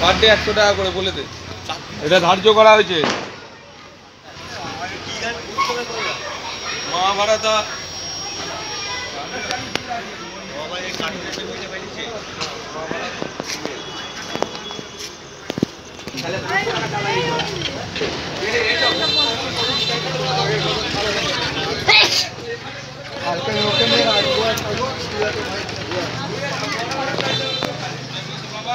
Per day একশো টাকা করে, বলে দে। এটা ধার্য করা হয়েছে। মহাভারতা। আজকে ওখানে রাখব